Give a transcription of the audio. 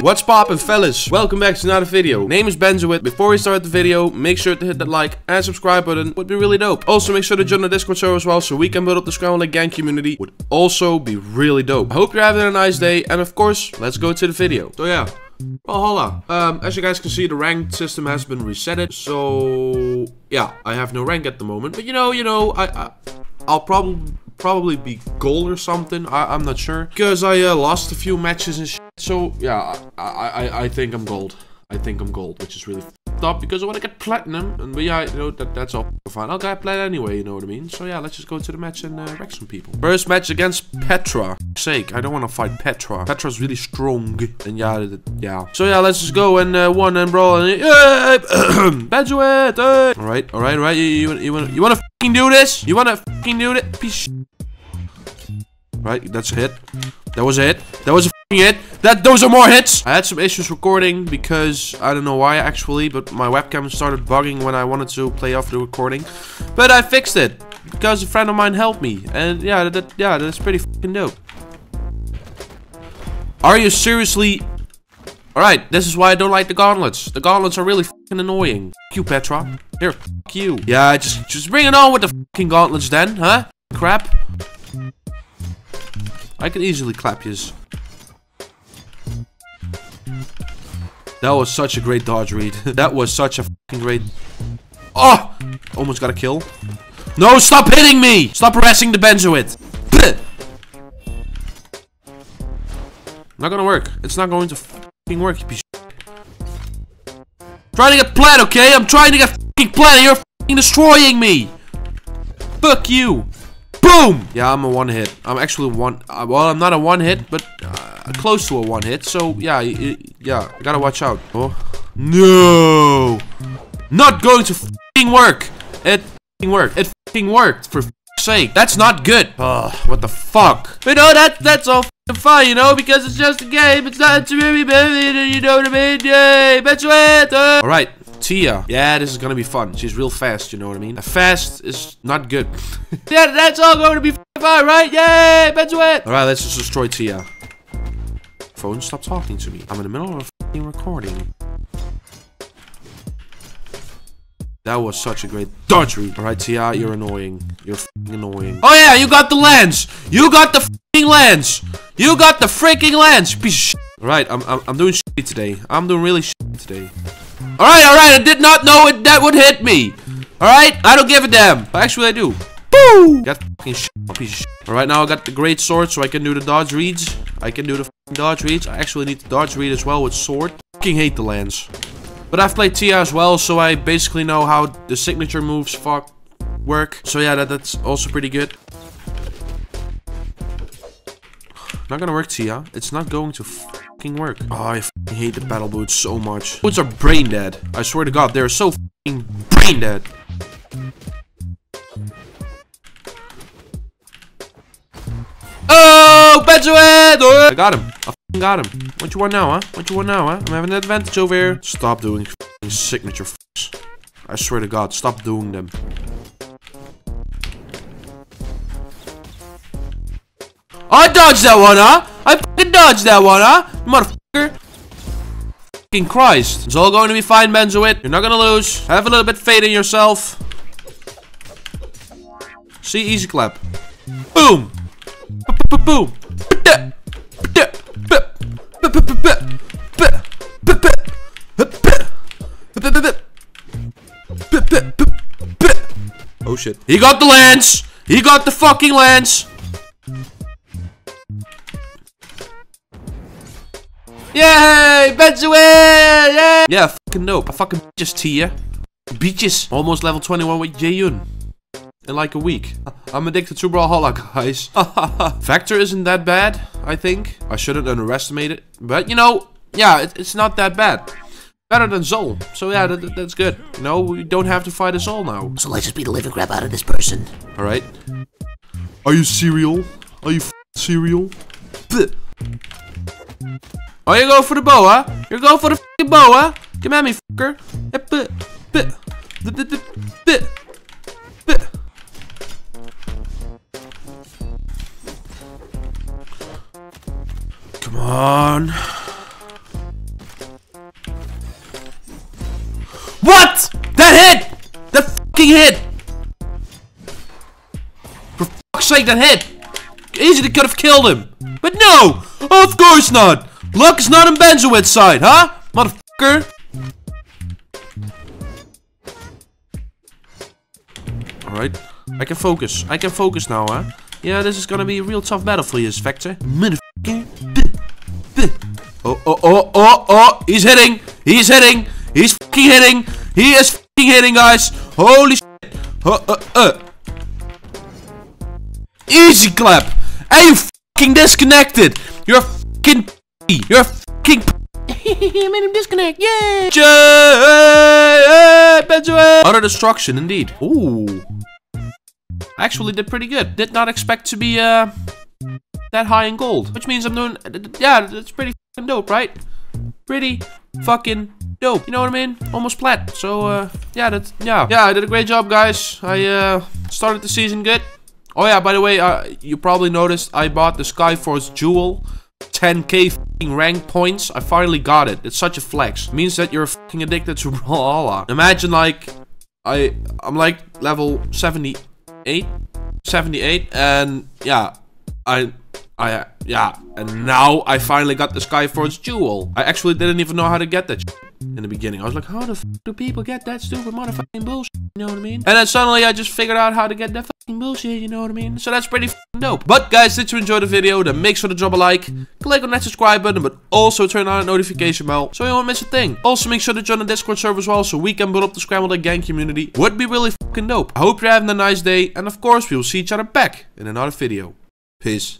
What's poppin' fellas? Welcome back to another video. Name is Benzowit. Before we start the video, make sure to hit that like and subscribe button. Would be really dope. Also, make sure to join the Discord server as well so we can build up the Scramble Gang community. Would also be really dope. I hope you're having a nice day. And of course, let's go to the video. So yeah. Oh, hola. Um, as you guys can see, the rank system has been resetted. So, yeah, I have no rank at the moment. But you know, you know, I, I I'll probably probably be gold or something. I, am not sure. Because I uh, lost a few matches and shit. So, yeah, I, I, I think I'm gold. I think I'm gold, which is really up because I want to get platinum. And but yeah, you know, that, that's all fine. I'll get platinum anyway, you know what I mean? So yeah, let's just go to the match and uh, wreck some people. First match against Petra. For Sake, I don't want to fight Petra. Petra's really strong. And yeah, yeah. So yeah, let's just go and uh, one and brawl and yeah, Benzowit. All right, all right, all right. You, you, you want you want to do this? You want to do it? Piece. Right, that's a hit. That was a hit. That was a hit. That those are more hits. I had some issues recording because I don't know why actually, but my webcam started bugging when I wanted to play off the recording. But I fixed it because a friend of mine helped me, and yeah, that yeah, that's pretty dope. Are you seriously? All right, this is why I don't like the gauntlets. The gauntlets are really annoying. F you, Petra. Here, you. Yeah, just just bring it on with the fucking gauntlets then, huh? Crap. I can easily clap yous. That was such a great dodge read. that was such a great... Oh! Almost got a kill. No, stop hitting me! Stop harassing the Benzowit. Not gonna work. It's not going to fucking work, Trying to get plat, okay? I'm trying to get fucking plat and you're fucking destroying me! Fuck you! Boom! Yeah, I'm a one hit. I'm actually one. Uh, well, I'm not a one hit, but uh, close to a one hit. So yeah, yeah, gotta watch out. Oh no! Not going to fucking work. It fucking worked. It fucking worked for sake. That's not good. Oh, what the fuck? But no, that that's all fine, you know, because it's just a game. It's not to me, baby. You know what I mean? Yay! Betcha! All right. Tia. Yeah, this is gonna be fun. She's real fast, you know what I mean? Fast is not good. yeah, that's all going to be fine, right? Yay! Benzowit! Alright, let's just destroy Tia. Phone, stop talking to me. I'm in the middle of a recording. That was such a great dodge read. Alright, Tia, you're annoying. You're annoying. Oh yeah, you got the lance! You got the lance! You got the freaking lance! Piece of Alright, I'm, I'm, I'm doing today. I'm doing really today. Alright, alright, I did not know it that would hit me. Alright, I don't give a damn. Actually, I do. Boo! Got fucking shit, piece of shit. Alright, now I got the great sword so I can do the dodge reads. I can do the dodge reads. I actually need the dodge read as well with sword. Fucking hate the lance. But I've played Tia as well, so I basically know how the signature moves fuck work. So yeah, that, that's also pretty good. Not gonna work, Tia. It's not going to fucking work. Oh, I hate the battle boots so much. Boots are brain dead. I swear to god, they're so fucking brain dead. Oh, Benzowit! Oh, I got him. I got him. What you want now, huh? What you want now, huh? I'm having an advantage over here. Stop doing signature I swear to god, stop doing them. I dodged that one, huh? Dodged that one, huh? Motherfucker. Fucking Christ. It's all going to be fine, Benzowit. You're not gonna lose. Have a little bit faith in yourself. See, easy clap. Boom. Boom. Oh shit. He got the lance! He got the fucking lance! Yay! Benzowit! Yay! Yeah, fucking nope. I fucking just Tia. Beaches. Almost level 21 with Jaeyun. In like a week. I'm addicted to Brawlhalla, guys. Vector isn't that bad, I think. I shouldn't underestimate it. But, you know, yeah, it, it's not that bad. Better than Xull. So yeah, that, that's good. You know, we don't have to fight a Xull now. So let's just beat the living crap out of this person. Alright. Are you cereal? Are you cereal? Oh, you're going for the boa? You're going for the boa? Come at me, fucker. Eh, Come on. What? That hit! That fucking hit! For fuck's sake, that hit! Easily could have killed him. But no! Of course not! Luck is not on Benzowit's side, huh? Motherfucker! Alright. I can focus. I can focus now, huh? Yeah, this is gonna be a real tough battle for you, Spectre. Motherfucker. Oh, oh, oh, oh, oh! He's hitting! He's hitting! He's fucking hitting! He is fucking hitting, guys! Holy shit! Uh, uh, uh. Easy clap! Are you fucking disconnected? You're a fucking You're a fucking made him disconnect, yay! Utter destruction, indeed. Ooh. Actually did pretty good. Did not expect to be, uh, that high in gold. Which means I'm doing, yeah, that's pretty fucking dope, right? Pretty fucking dope. You know what I mean? Almost plat. So, uh, yeah, that's, yeah. Yeah, I did a great job, guys. I, uh, started the season good. Oh yeah, by the way, uh, you probably noticed I bought the Skyforce Jewel. 10k rank points. I finally got it. It's such a flex. It means that you're fucking addicted to Brawlhalla. Imagine like, I, I'm like level 78? 78 and yeah, I, I, yeah, and now I finally got the Skyforce Jewel. I actually didn't even know how to get that in the beginning. I was like, how the do people get that stupid motherfucking bullshit? You know what I mean? And then suddenly I just figured out how to get that fucking bullshit, you know what I mean? So that's pretty dope. But guys, did you enjoy the video? Then make sure to drop a like, click on that subscribe button, but also turn on the notification bell so you won't miss a thing. Also make sure to join the Discord server as well so we can build up the Scrambled Egg gang community. Would be really fucking dope. I hope you're having a nice day, and of course we will see each other back in another video. Peace.